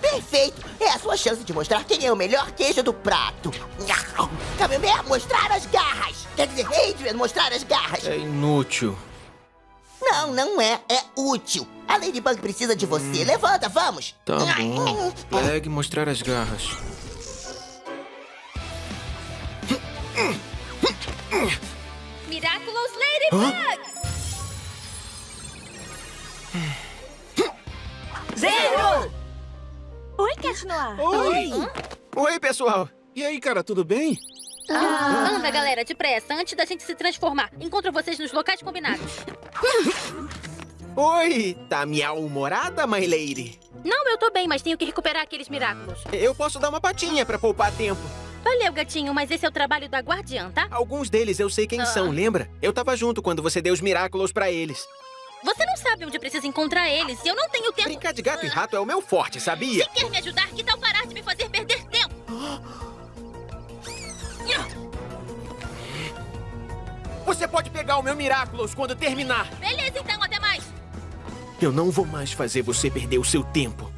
Perfeito! É a sua chance de mostrar quem é o melhor queijo do prato. Camembert, mostrar as garras! Quer dizer, Adrian, mostrar as garras! É inútil. Não, não é. É útil. A Ladybug precisa de você. Levanta, vamos! Tá bom. Pegue mostrar as garras. Miraculous Ladybug! Zero! Oi. Oi! Oi, pessoal! E aí, cara, tudo bem? Ah. Anda, galera, depressa, antes da gente se transformar. Encontro vocês nos locais combinados. Oi! Tá miau-humorada, My Lady? Não, eu tô bem, mas tenho que recuperar aqueles Miraculous. Eu posso dar uma patinha pra poupar tempo. Valeu, gatinho, mas esse é o trabalho da guardiã, tá? Alguns deles eu sei quem Ah. são, lembra? Eu tava junto quando você deu os Miraculous pra eles. Você não sabe onde precisa encontrar eles e eu não tenho tempo. Brincar de gato e rato é o meu forte, sabia? Se quer me ajudar, que tal parar de me fazer perder tempo? Você pode pegar o meu Miraculous quando terminar. Beleza, então, até mais. Eu não vou mais fazer você perder o seu tempo.